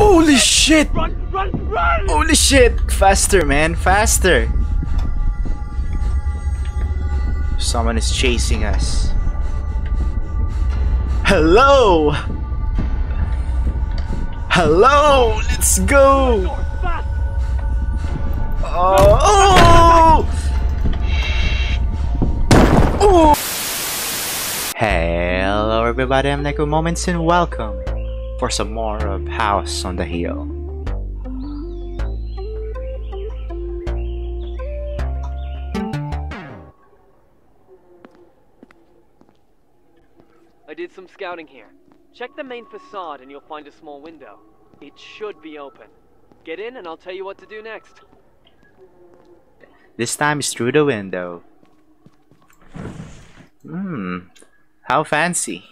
Holy shit! Run, run, run! Holy shit! Faster, man, faster! Someone is chasing us. Hello! Hello! Let's go! Oh! oh! Hello everybody, I'm NekoMomentz and welcome for some more of House on the Hill. I did some scouting here. Check the main facade and you'll find a small window. It should be open. Get in and I'll tell you what to do next. This time it's through the window. Hmm, how fancy.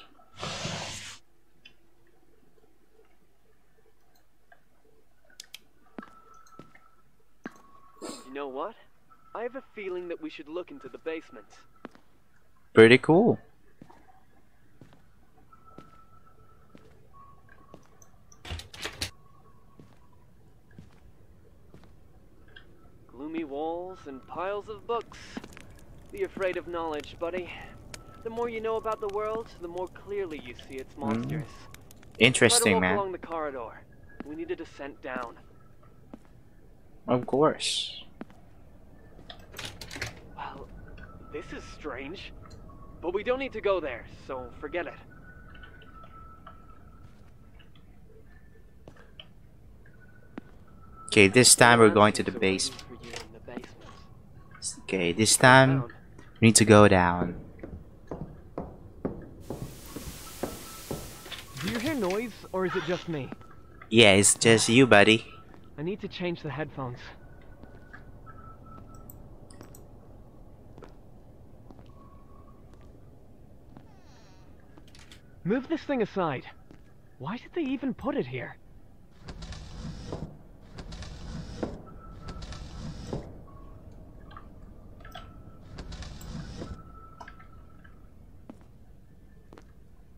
Know what? I have a feeling that we should look into the basement. Pretty cool. Gloomy walls and piles of books. Be afraid of knowledge, buddy. The more you know about the world, the more clearly you see its hmm. monsters. Try to Interesting, man. along the corridor. We need a descent down. Of course. Well, this is strange. But we don't need to go there, so forget it. Okay, this time we're going to the base. are waiting for you in the basement. Okay, this time we need to go down. Do you hear noise, or is it just me? Yeah, it's just you, buddy. I need to change the headphones. Move this thing aside. Why did they even put it here?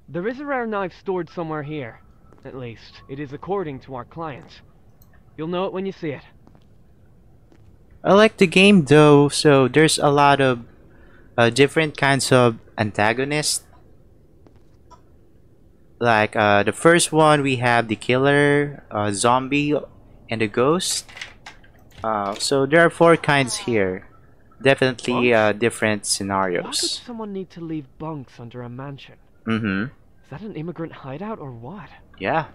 There is a rare knife stored somewhere here. At least, it is according to our client. You'll know it when you see it. I like the game though, so there's a lot of uh, different kinds of antagonists. Like uh, the first one, we have the killer, uh, zombie, and the ghost. Uh, so there are four kinds here. Definitely uh, different Why would scenarios. someone need to leave bunks under a mansion? Mm-hmm. Is that an immigrant hideout or what? Yeah,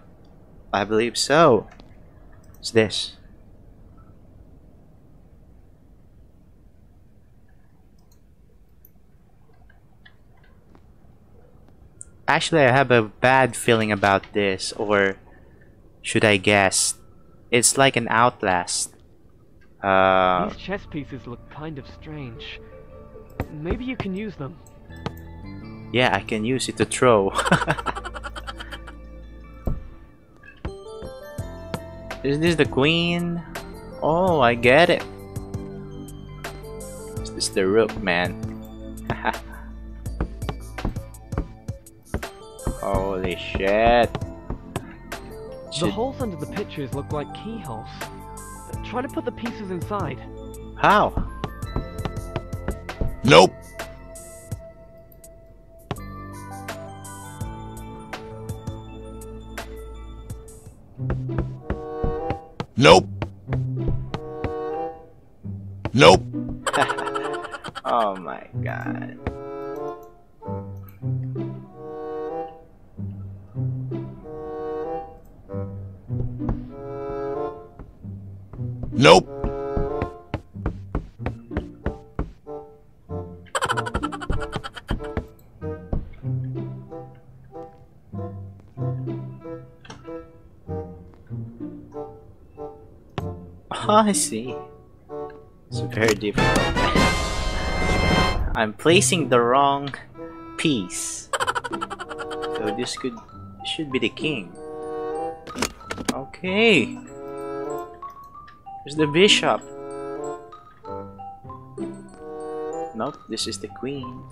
I believe so. it's this? Actually, I have a bad feeling about this, or should I guess? It's like an Outlast. Uh, These chess pieces look kind of strange. Maybe you can use them. yeah, I can use it to throw. Is this the queen? Oh, I get it. Is this the rook, man? Holy shit. The Should- holes under the pictures look like keyholes. Try to put the pieces inside. How? Nope. Nope. Nope. Oh my god. I see. It's very difficult. I'm placing the wrong piece. So this could should be the king. Okay. There's the bishop. Nope, this is the queen.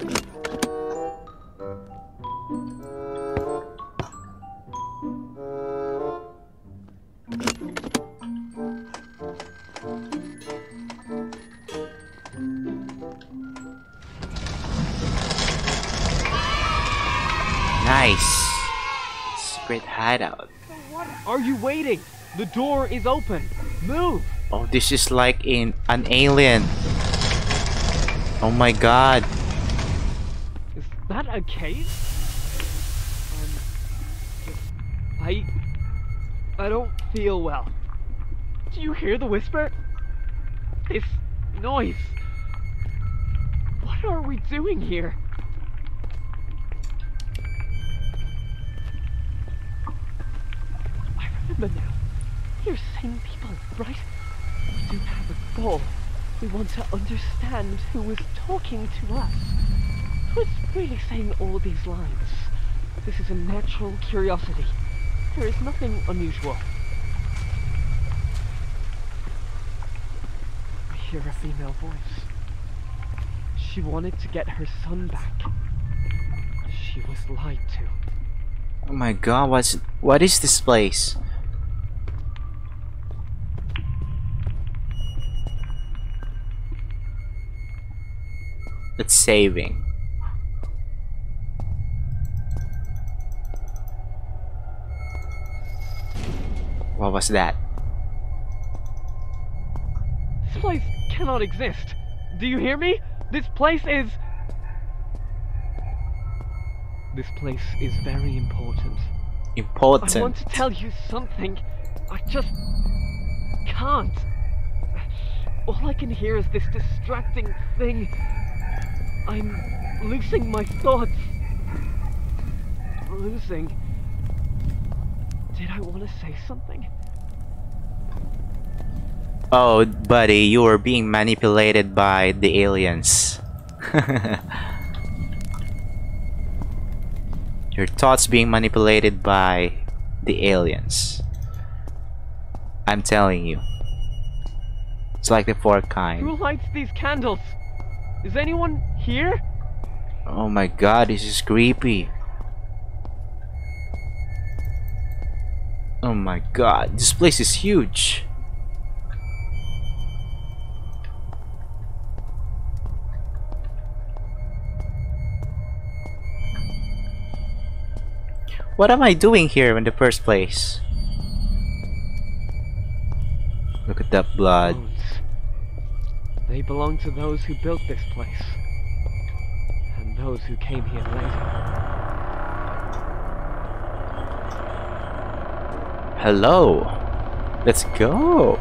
You waiting? The door is open. Move! Oh, this is like in an alien. Oh my god. Is that a cave? Um, I... I don't feel well. Do you hear the whisper? This noise. What are we doing here? I remember now. You're sane people, right? We do have a goal. Want to understand who is talking to us. Who is really saying all these lines? This is a natural curiosity. There is nothing unusual. I hear a female voice. She wanted to get her son back. She was lied to. Oh my god, what's what is this place? It's saving. What was that? This place cannot exist. Do you hear me? This place is. This place is very important. Important. I want to tell you something. I just can't. All I can hear is this distracting thing. I'm losing my thoughts. Losing. Did I want to say something? Oh, buddy, you were being manipulated by the aliens. Your thoughts being manipulated by the aliens. I'm telling you. It's like the fourth Who lights these candles? Is anyone here? Oh my god, this is creepy. Oh my god, this place is huge. What am I doing here in the first place? Look at that blood. They belong to those who built this place. Those who came here later. Hello. Let's go.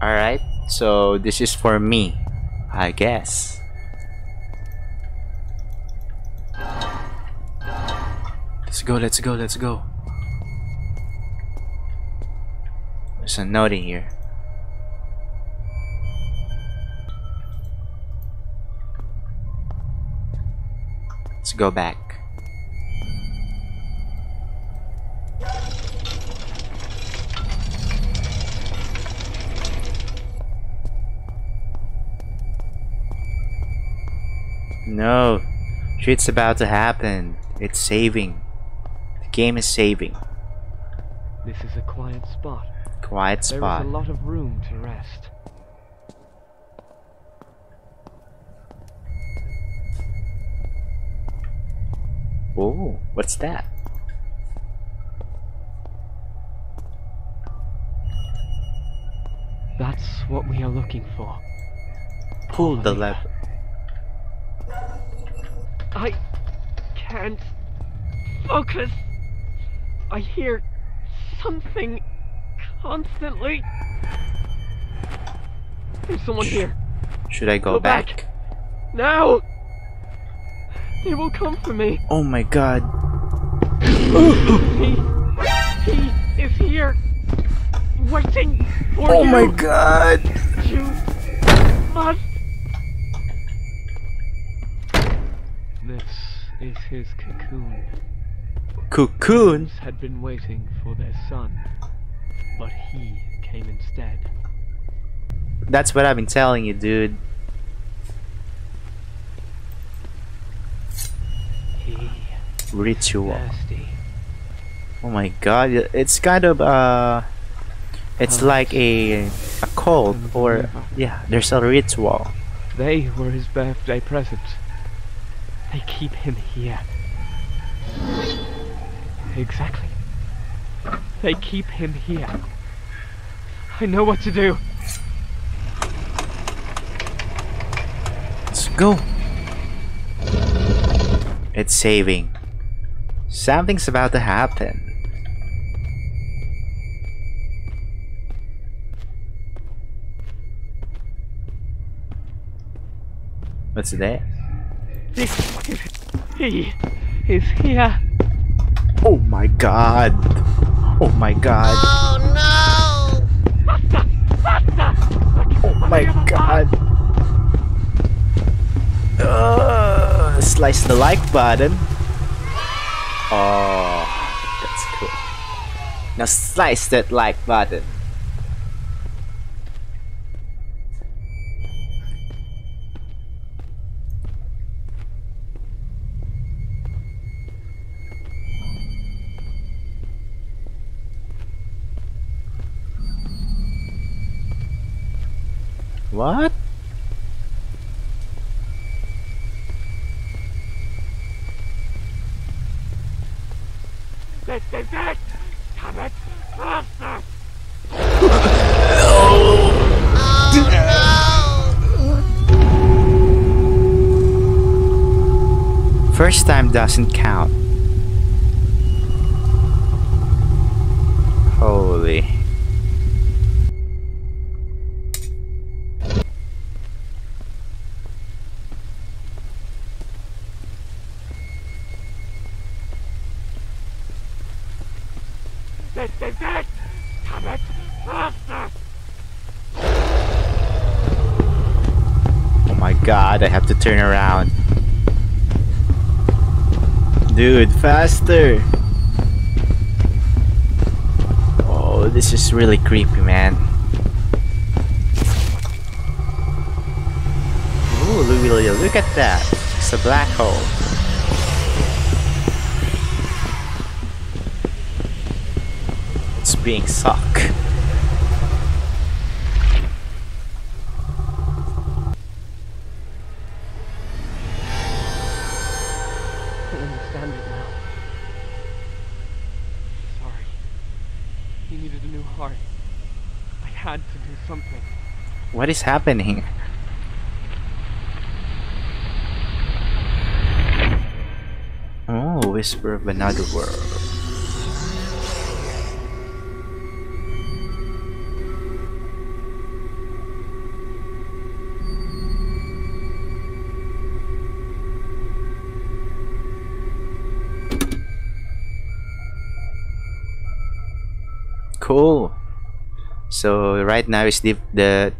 Alright, so this is for me, I guess. Let's go, let's go, let's go. There's a note in here. Let's go back. No, shit's about to happen. It's saving. The game is saving. This is a quiet spot. Quiet There is spot. a lot of room to rest. Oh, what's that? That's what we are looking for. Pull the lever. I can't focus. I hear something constantly. There's someone Shh. here. Should I go, Go back? back. Now! They will come for me. Oh my god. He, he is here, waiting for Oh you. my god. You must. This is his cocoon. Cocoon. Had been waiting for their son, but he came instead. That's what I've been telling you, dude. He Ritual. nasty. Oh my god, it's kind of uh it's like a a cult or yeah, there's a ritual. They were his birthday present. They keep him here. Exactly. They keep him here. I know what to do. Let's go. It's saving. Something's about to happen. What's that? This he is here. Oh my god. Oh my god. Oh no! Oh my god. Uh, slice the like button. Oh, that's cool. Now slice that like button. What? It. Faster. First time doesn't count. Turn around. Dude, faster! Oh, this is really creepy, man. Ooh, look, look at that. It's a black hole. It's being sucked. What is happening? Oh, Whisper of Another World. Cool. So right now is the the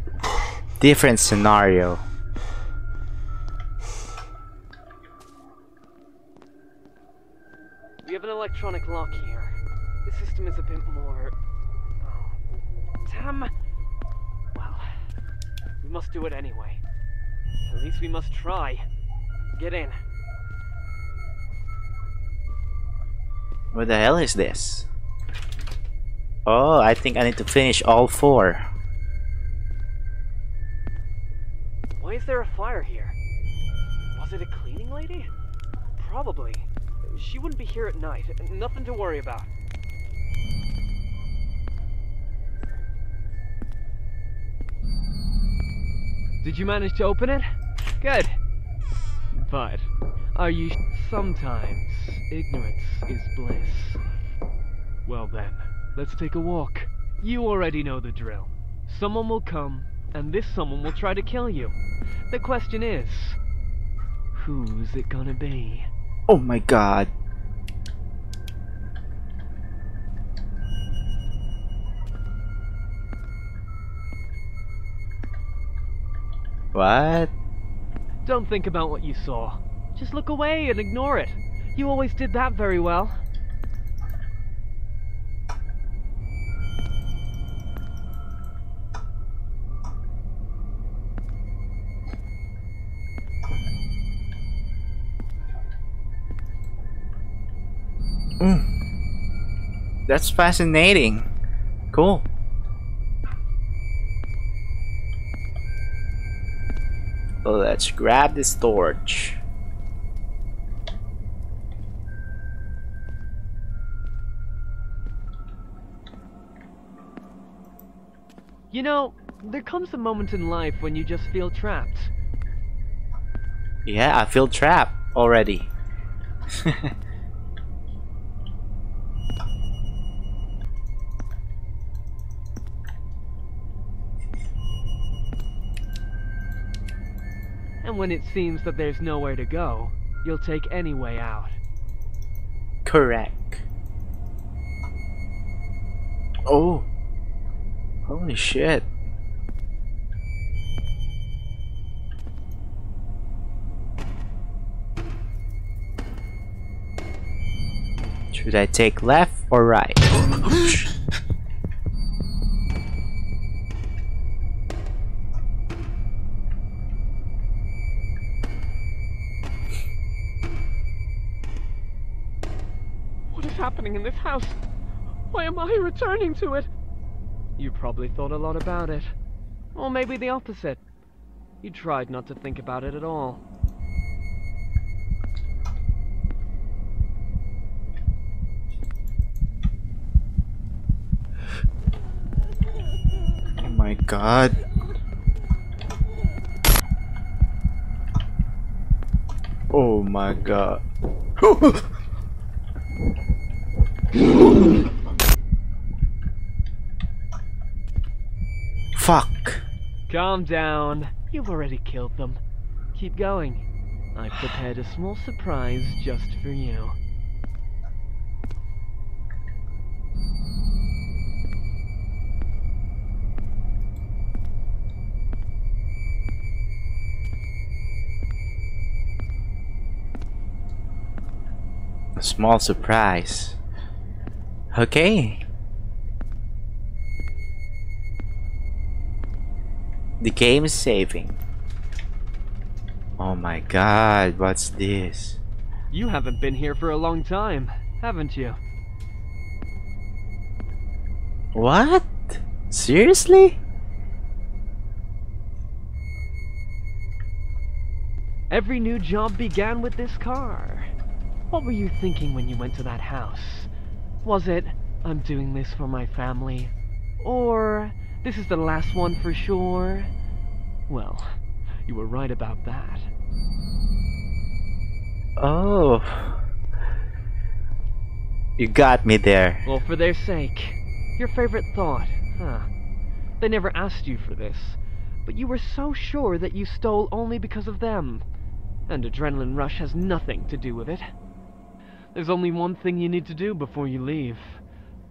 different scenario. We have an electronic lock here. The system is a bit more. Oh, damn. Well, we must do it anyway. At least we must try. Get in. What the hell is this? Oh, I think I need to finish all four. Why is there a fire here? Was it a cleaning lady? Probably. She wouldn't be here at night. Nothing to worry about. Did you manage to open it? Good. But, are you sometimes ignorance is bliss? Well then, let's take a walk. You already know the drill. Someone will come, and this someone will try to kill you. The question is, who's it gonna be? Oh my god. What? Don't think about what you saw. Just look away and ignore it. You always did that very well. That's fascinating. Cool. Oh, let's grab this torch. You know, there comes a moment in life when you just feel trapped. Yeah, I feel trapped already. when it seems that there's nowhere to go, you'll take any way out. Correct. Oh. Holy shit. Should I take left or right? What is happening in this house? Why am I returning to it? You probably thought a lot about it. Or maybe the opposite. You tried not to think about it at all. oh my god. Oh my god. Calm down. You've already killed them. Keep going. I've prepared a small surprise just for you. A small surprise. Okay. The game is saving. Oh my god, what's this? You haven't been here for a long time, haven't you? What? Seriously? Every new job began with this car. What were you thinking when you went to that house? Was it, I'm doing this for my family? Or, this is the last one for sure? Well, you were right about that. Oh. You got me there. Well, for their sake. Your favorite thought, huh? They never asked you for this, but you were so sure that you stole only because of them. And Adrenaline Rush has nothing to do with it. There's only one thing you need to do before you leave.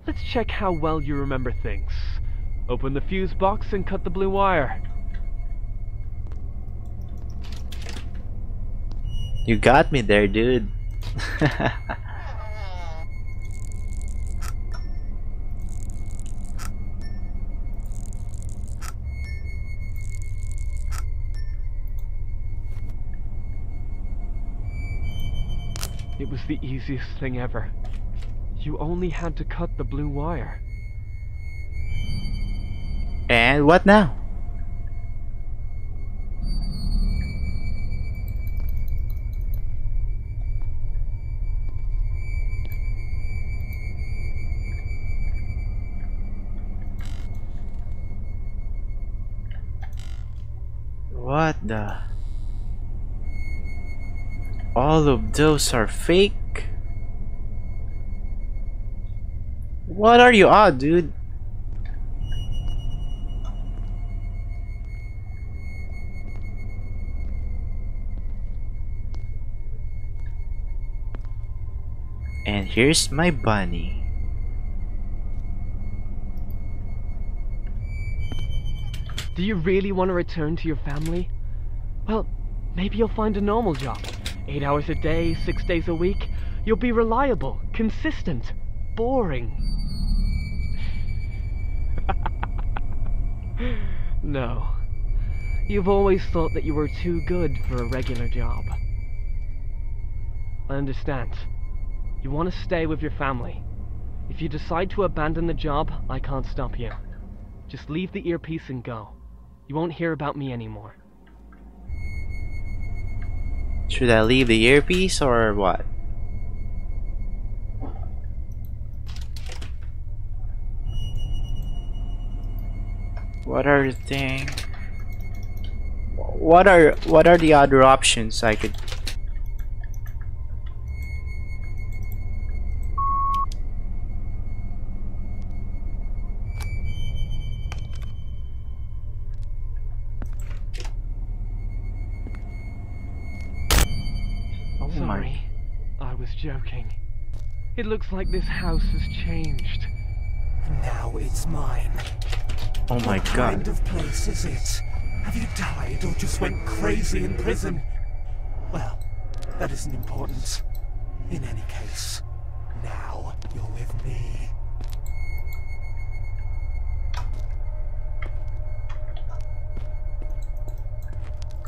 Let's check how well you remember things. Open the fuse box and cut the blue wire. You got me there, dude. It was the easiest thing ever. You only had to cut the blue wire. And what now? What the? All of those are fake? What are you on, dude? Here's my bunny. Do you really want to return to your family? Well, maybe you'll find a normal job. Eight hours a day, six days a week. You'll be reliable, consistent, boring. no. You've always thought that you were too good for a regular job. I understand. You want to stay with your family. If you decide to abandon the job, I can't stop you. Just leave the earpiece and go. You won't hear about me anymore. Should I leave the earpiece or what? What are the thing? What are what are the other options I could It looks like this house has changed. Now it's mine. Oh my what god. What kind of place is it? Have you died or just went crazy in prison? Well, that isn't important. In any case, now you're with me.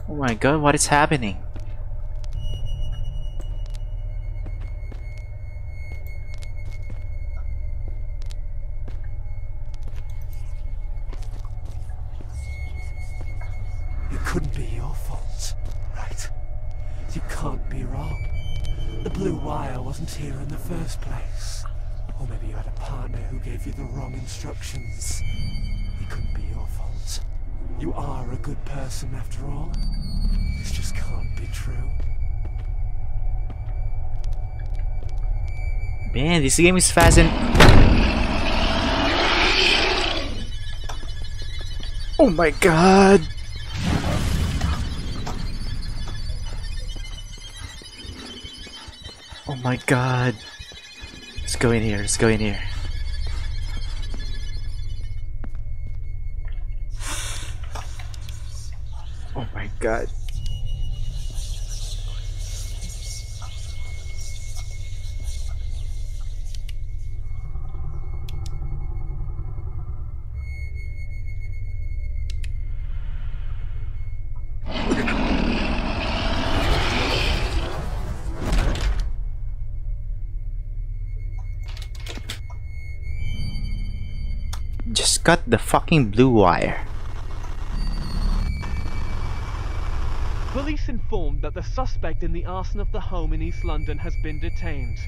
Oh my god, what is happening? Man, this game is fast and Oh my god. Oh my god. Let's go in here, let's go in here. Oh my god. Cut the fucking blue wire. Police informed that the suspect in the arson of the home in East London has been detained.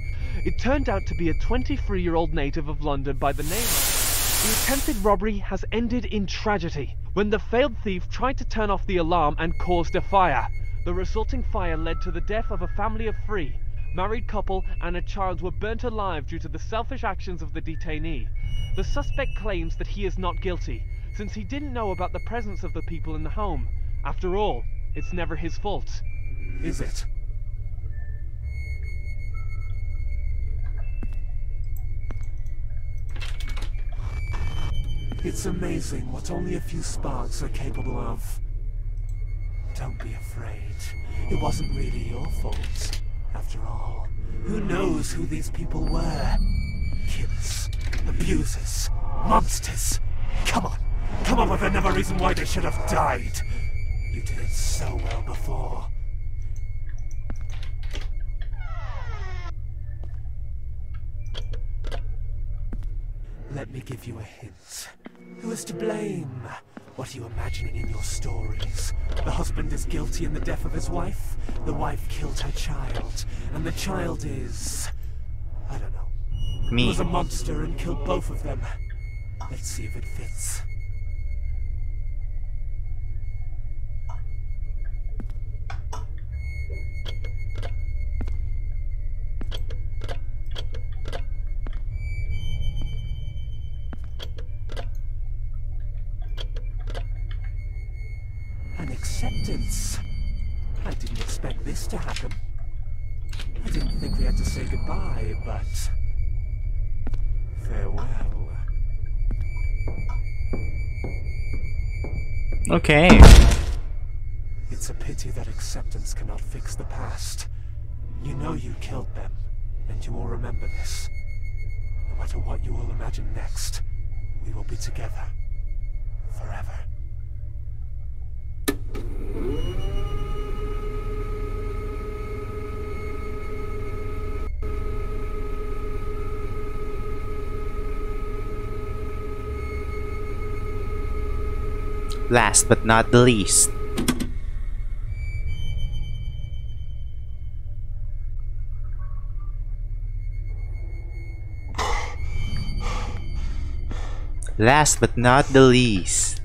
It turned out to be a 23-year-old native of London by the name. of... The attempted robbery has ended in tragedy when the failed thief tried to turn off the alarm and caused a fire. The resulting fire led to the death of a family of three. Married couple and a child were burnt alive due to the selfish actions of the detainee. The suspect claims that he is not guilty, since he didn't know about the presence of the people in the home. After all, it's never his fault. Is it? It's amazing what only a few sparks are capable of. Don't be afraid. It wasn't really your fault. After all, who knows who these people were? Killers, abusers, monsters. Come on, come up with another reason why they should have died. You did it so well before. Let me give you a hint. Who is to blame? What are you imagining in your stories? The husband is guilty in the death of his wife. The wife killed her child. And the child is... Me. Was a monster and killed both of them. Let's see if it fits. It's a pity that acceptance cannot fix the past. You know you killed them, and you will remember this. No matter what you will imagine next, we will be together. Forever. Last but not the least. Last but not the least.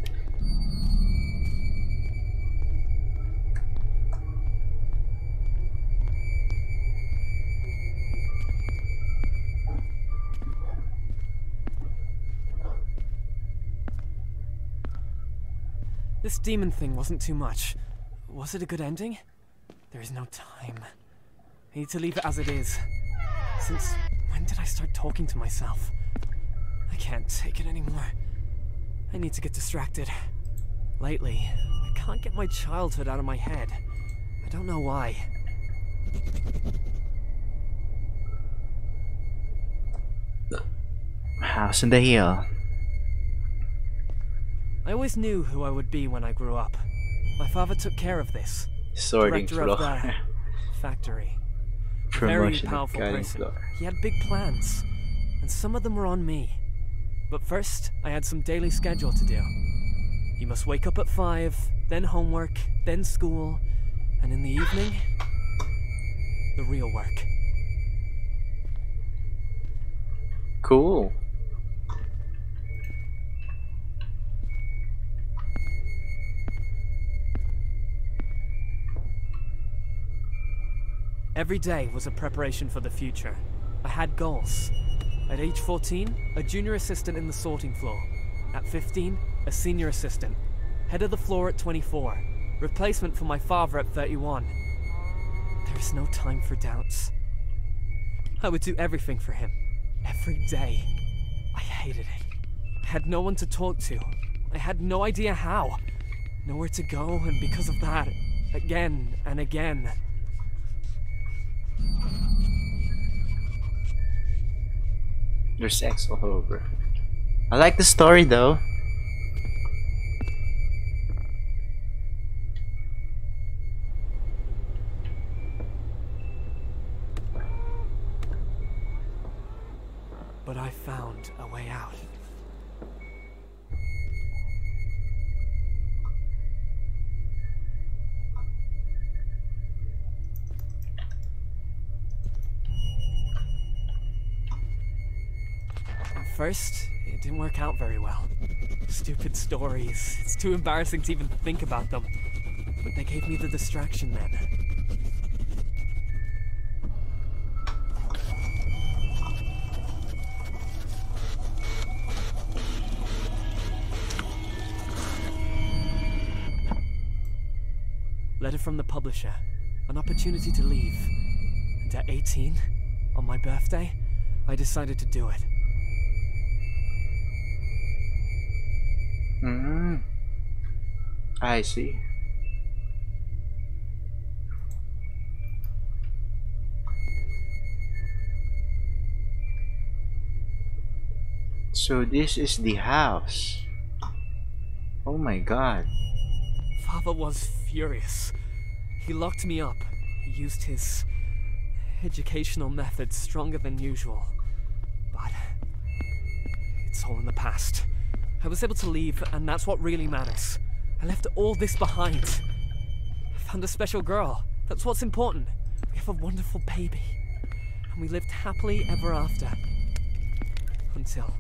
This demon thing wasn't too much. Was it a good ending? There is no time. I need to leave it as it is. Since when did I start talking to myself? I can't take it anymore. I need to get distracted. Lately, I can't get my childhood out of my head. I don't know why. House in the hill. I always knew who I would be when I grew up. My father took care of this. Sorting Director of the factory. Very powerful person. floor. He had big plans, and some of them were on me. But first, I had some daily schedule to do. You must wake up at 5, then homework, then school, and in the evening, the real work. Cool. Every day was a preparation for the future. I had goals. At age 14, a junior assistant in the sorting floor. At 15, a senior assistant. Head of the floor at 24. Replacement for my father at 31. There is no time for doubts. I would do everything for him. Every day. I hated it. I had no one to talk to. I had no idea how. Nowhere to go, and because of that, again and again. There's sex all over. I like the story though. First, it didn't work out very well. Stupid stories. It's too embarrassing to even think about them. But they gave me the distraction then. Letter from the publisher. An opportunity to leave. And at 18, on my birthday, I decided to do it. Mm. I see. So this is the house. Oh my god. Father was furious. He locked me up. He used his educational methods stronger than usual. But it's all in the past. I was able to leave, and that's what really matters. I left all this behind. I found a special girl. That's what's important. We have a wonderful baby. And we lived happily ever after. Until.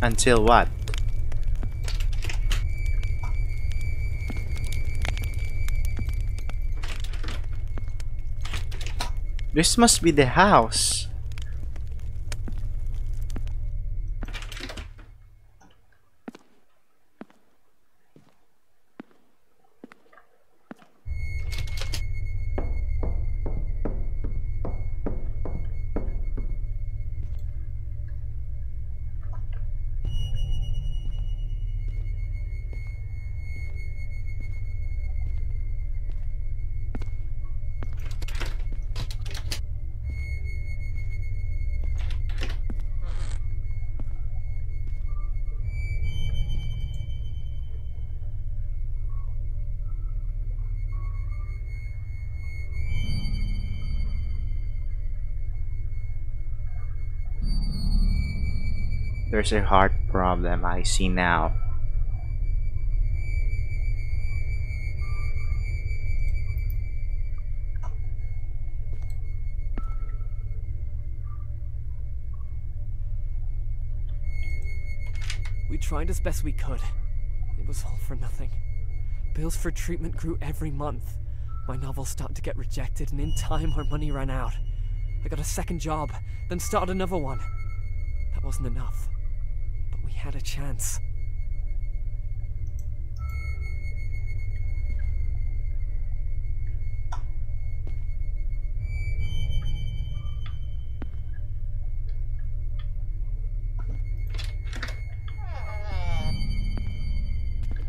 Until what? This must be the house. There's a heart problem I see now. We tried as best we could. It was all for nothing. Bills for treatment grew every month. My novels started to get rejected, and in time, our money ran out. I got a second job, then started another one. That wasn't enough. We had a chance.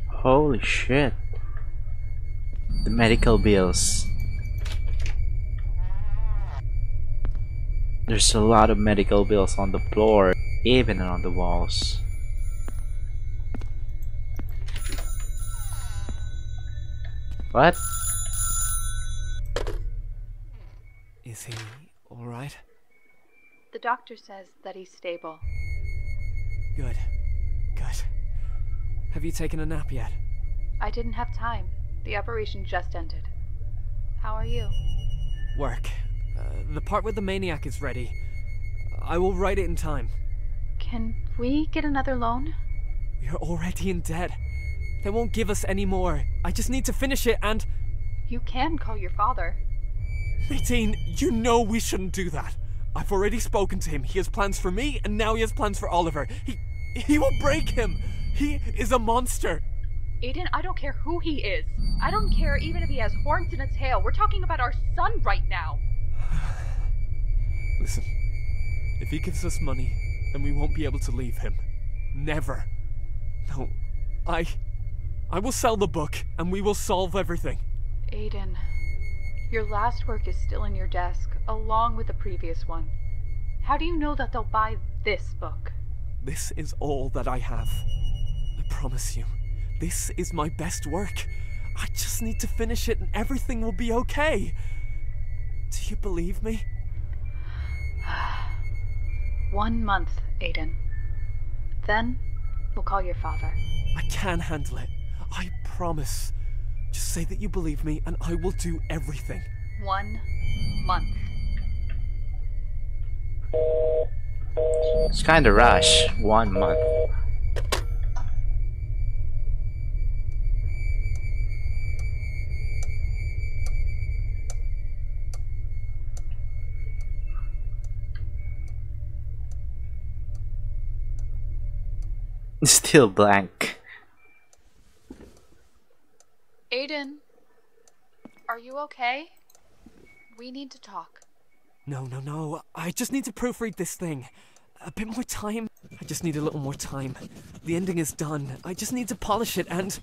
Holy shit. The medical bills. There's a lot of medical bills on the floor, even on the walls. What? Is he alright? The doctor says that he's stable. Good. Good. Have you taken a nap yet? I didn't have time. The operation just ended. How are you? Work. Uh, the part with the maniac is ready. I will write it in time. Can we get another loan? We are already in debt. They won't give us any more. I just need to finish it and. You can call your father. Nadine, you know we shouldn't do that. I've already spoken to him. He has plans for me, and now he has plans for Oliver. He. he will break him! He is a monster! Aiden, I don't care who he is. I don't care even if he has horns and a tail. We're talking about our son right now. Listen, if he gives us money, then we won't be able to leave him. Never. No, I. I will sell the book, and we will solve everything. Aiden, your last work is still in your desk, along with the previous one. How do you know that they'll buy this book? This is all that I have. I promise you. This is my best work. I just need to finish it and everything will be okay. Do you believe me? One month, Aiden. Then, we'll call your father. I can handle it. I promise. Just say that you believe me and I will do everything. One month. It's kinda rush. One month. Still blank. Aiden, are you okay? We need to talk. No, no, no. I just need to proofread this thing. A bit more time. I just need a little more time. The ending is done. I just need to polish it and.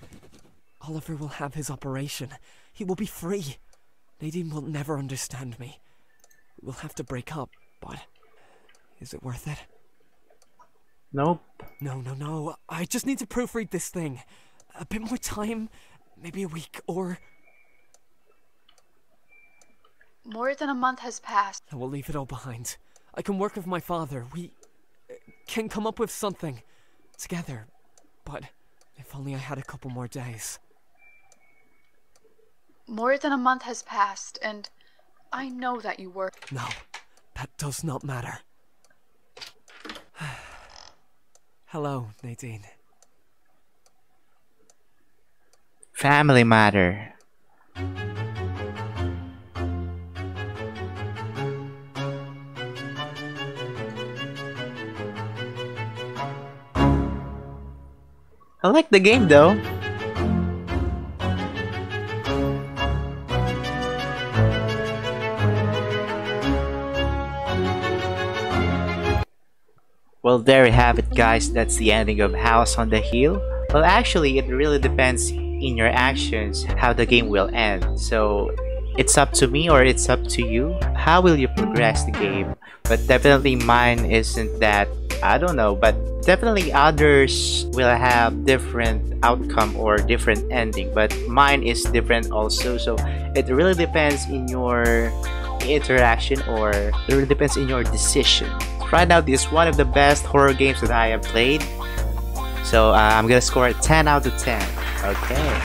Oliver will have his operation. He will be free. Nadine will never understand me. We'll have to break up, but. Is it worth it? Nope. No, no, no. I just need to proofread this thing. A bit more time. Maybe a week or. More than a month has passed. I will leave it all behind. I can work with my father. We uh, can come up with something together. But if only I had a couple more days. More than a month has passed, and I know that you were. No, that does not matter. Hello, Nadine. Family matter. I like the game though. Well, there you have it, guys. That's the ending of House on the Hill. Well, actually, it really depends in your actions how the game will end. So, it's up to me or it's up to you. How will you progress the game? But definitely mine isn't that, I don't know, but definitely others will have different outcome or different ending. But mine is different also. So, it really depends in your interaction or it really depends in your decision. Right now, this is one of the best horror games that I have played. So uh, I'm gonna score a 10 out of 10. Okay.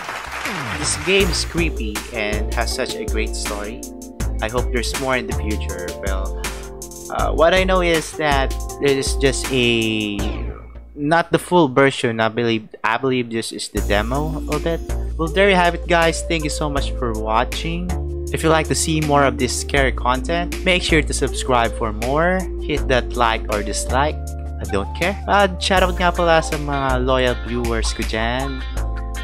This game is creepy and has such a great story. I hope there's more in the future. Well, uh, what I know is that it is just a not the full version. I believe I believe this is the demo of it. Well, there you have it, guys. Thank you so much for watching. If you like to see more of this scary content, make sure to subscribe for more. Hit that like or dislike. I don't care. Uh, shoutout nga pala sa mga loyal viewers ko dyan.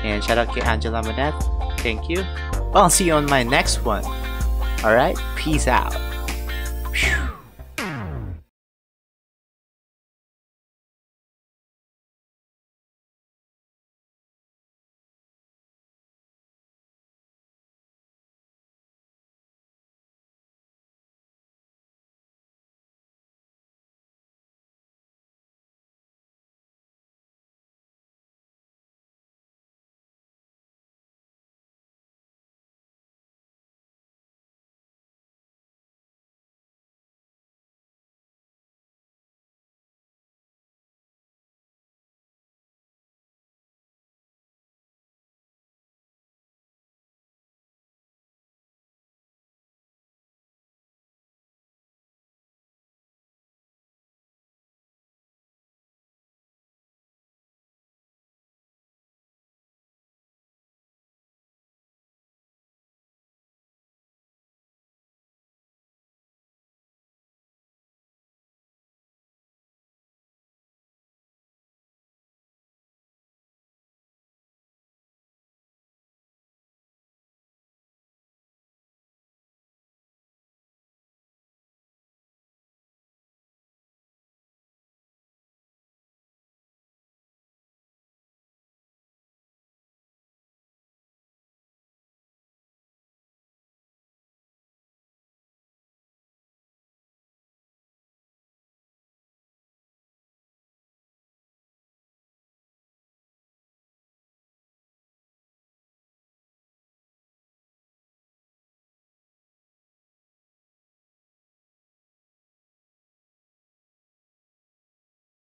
And shoutout kay Angela Manette. Thank you. I'll see you on my next one. Alright, peace out.